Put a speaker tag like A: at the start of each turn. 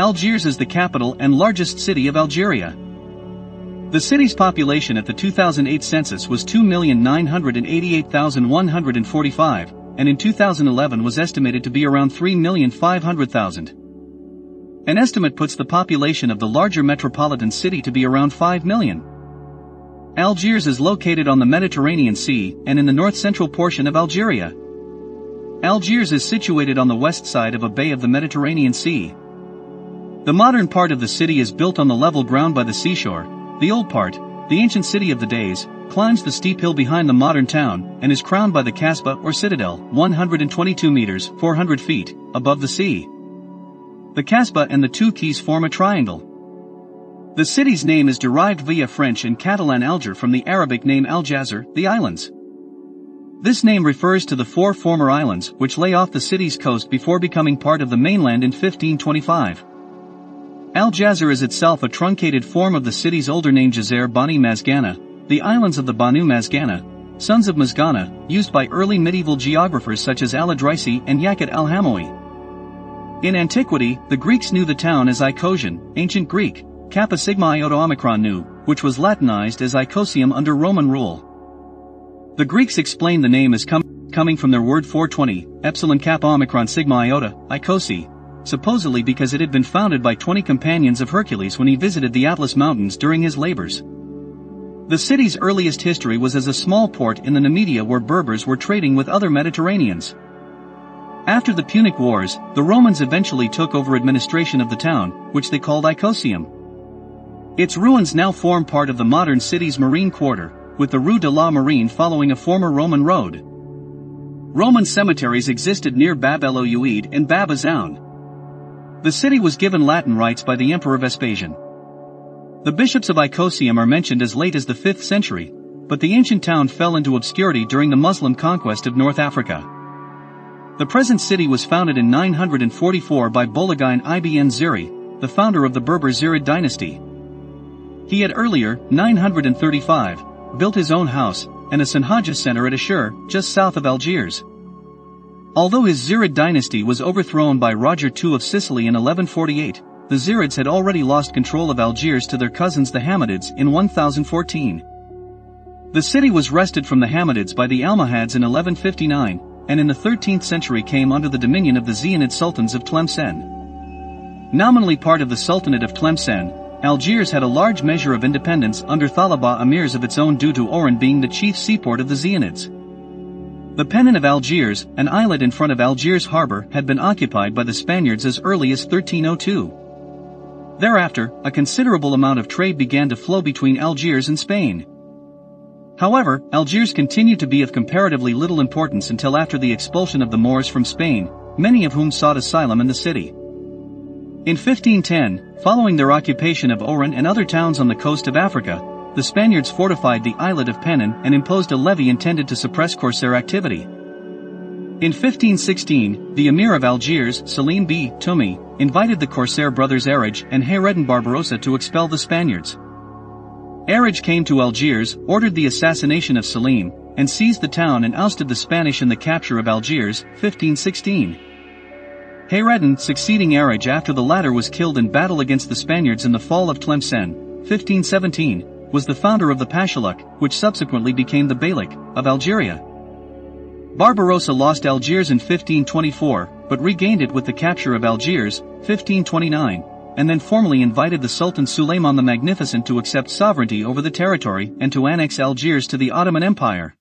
A: Algiers is the capital and largest city of Algeria. The city's population at the 2008 census was 2,988,145, and in 2011 was estimated to be around 3,500,000. An estimate puts the population of the larger metropolitan city to be around 5 million. Algiers is located on the Mediterranean Sea and in the north-central portion of Algeria. Algiers is situated on the west side of a bay of the Mediterranean Sea. The modern part of the city is built on the level ground by the seashore, the old part, the ancient city of the deys, climbs the steep hill behind the modern town and is crowned by the Kasbah or citadel, 122 meters, 400 feet, above the sea. The Kasbah and the two quays form a triangle. The city's name is derived via French and Catalan Alger from the Arabic name Al-Jazir, the islands. This name refers to the four former islands which lay off the city's coast before becoming part of the mainland in 1525. Al-Jazir is itself a truncated form of the city's older name Jazair Bani Mazgana, the islands of the Banu Mazgana, sons of Mazgana, used by early medieval geographers such as Al-Idrisi and Yaqut al-Hamawi. In antiquity, the Greeks knew the town as Icosium, ancient Greek, Kappa Sigma Iota Omicron Nu, which was Latinized as Icosium under Roman rule. The Greeks explained the name as com coming from their word 420, Epsilon Kappa Omicron Sigma Iota, Icosi, supposedly because it had been founded by 20 companions of Hercules when he visited the Atlas Mountains during his labors. The city's earliest history was as a small port in the Numidia where Berbers were trading with other Mediterraneans. After the Punic Wars, the Romans eventually took over administration of the town, which they called Icosium. Its ruins now form part of the modern city's marine quarter, with the Rue de la Marine following a former Roman road. Roman cemeteries existed near Bab el Oued and Bab Azoun. The city was given Latin rights by the Emperor Vespasian. The bishops of Icosium are mentioned as late as the 5th century, but the ancient town fell into obscurity during the Muslim conquest of North Africa. The present city was founded in 944 by Buluggin ibn Ziri, the founder of the Berber Zirid dynasty. He had earlier, 935, built his own house and a Sanhaja center at Ashur, just south of Algiers. Although his Zirid dynasty was overthrown by Roger II of Sicily in 1148, the Zirids had already lost control of Algiers to their cousins the Hammadids in 1014. The city was wrested from the Hammadids by the Almohads in 1159, and in the 13th century came under the dominion of the Zianid sultans of Tlemcen. Nominally part of the Sultanate of Tlemcen, Algiers had a large measure of independence under Thalaba emirs of its own due to Oran being the chief seaport of the Zianids. The Peñón of Algiers, an islet in front of Algiers harbor, had been occupied by the Spaniards as early as 1302. Thereafter, a considerable amount of trade began to flow between Algiers and Spain. However, Algiers continued to be of comparatively little importance until after the expulsion of the Moors from Spain, many of whom sought asylum in the city. In 1510, following their occupation of Oran and other towns on the coast of Africa, the Spaniards fortified the islet of Peñón and imposed a levy intended to suppress corsair activity. In 1516, the Emir of Algiers, Salim B. Tumi, invited the corsair brothers Erij and Hayreddin Barbarossa to expel the Spaniards. Erij came to Algiers, ordered the assassination of Salim, and seized the town and ousted the Spanish in the capture of Algiers, 1516. Hayreddin succeeding Erij after the latter was killed in battle against the Spaniards in the fall of Tlemcen, 1517, was the founder of the Pashalik, which subsequently became the Beylik, of Algeria. Barbarossa lost Algiers in 1524, but regained it with the capture of Algiers, 1529, and then formally invited the Sultan Suleiman the Magnificent to accept sovereignty over the territory and to annex Algiers to the Ottoman Empire.